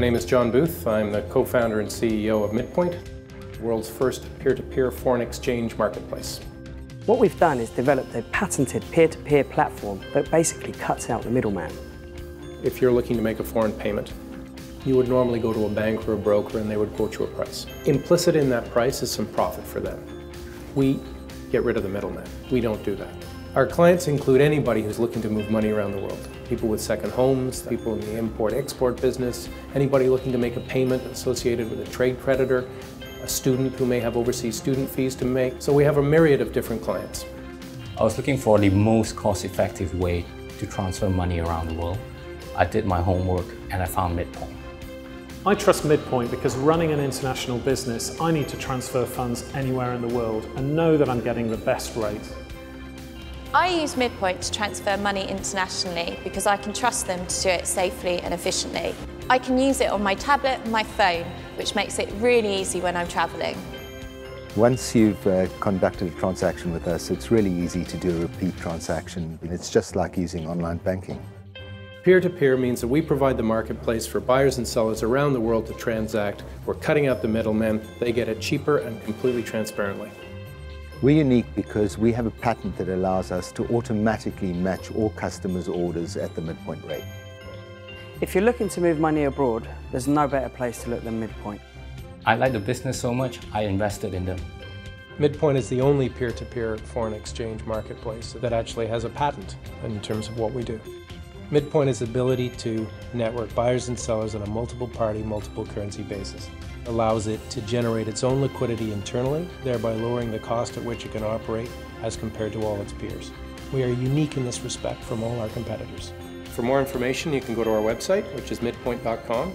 My name is John Booth. I'm the co-founder and CEO of Midpoint, the world's first peer-to-peer foreign exchange marketplace. What we've done is developed a patented peer-to-peer platform that basically cuts out the middleman. If you're looking to make a foreign payment, you would normally go to a bank or a broker and they would quote you a price. Implicit in that price is some profit for them. We get rid of the middleman. We don't do that. Our clients include anybody who's looking to move money around the world. People with second homes, people in the import-export business, anybody looking to make a payment associated with a trade creditor, a student who may have overseas student fees to make. So we have a myriad of different clients. I was looking for the most cost-effective way to transfer money around the world. I did my homework and I found Midpoint. I trust Midpoint because running an international business, I need to transfer funds anywhere in the world and know that I'm getting the best rate. I use Midpoint to transfer money internationally because I can trust them to do it safely and efficiently. I can use it on my tablet and my phone, which makes it really easy when I'm travelling. Once you've uh, conducted a transaction with us, it's really easy to do a repeat transaction. It's just like using online banking. Peer-to-peer -peer means that we provide the marketplace for buyers and sellers around the world to transact. We're cutting out the middlemen. They get it cheaper and completely transparently. We're unique because we have a patent that allows us to automatically match all customers' orders at the midpoint rate. If you're looking to move money abroad, there's no better place to look than Midpoint. I like the business so much, I invested in them. Midpoint is the only peer-to-peer -peer foreign exchange marketplace that actually has a patent in terms of what we do. Midpoint is ability to network buyers and sellers on a multiple party, multiple currency basis allows it to generate its own liquidity internally, thereby lowering the cost at which it can operate as compared to all its peers. We are unique in this respect from all our competitors. For more information, you can go to our website, which is midpoint.com,